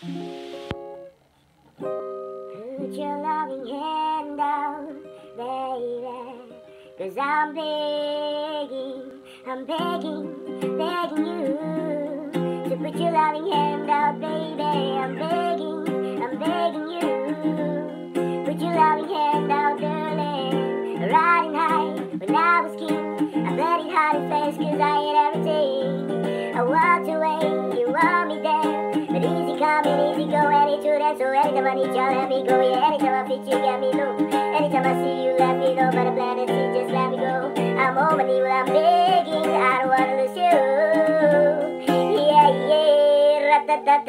Put your loving hand out, baby. Cause I'm begging, I'm begging, begging you to put your loving hand out, baby. I'm begging, I'm begging you. Put your loving hand out, darling. Riding high when I was king. I bet it hard at face cause I had everything. I walked away, easy go, any true that. So anytime I need you, let me go. Yeah, anytime I fit you, get me low. Anytime I see you, let me know. But I'm glad to see, just let me go. I'm on my knee, I'm begging. I don't wanna lose you. Yeah, yeah, ra-da-da-da.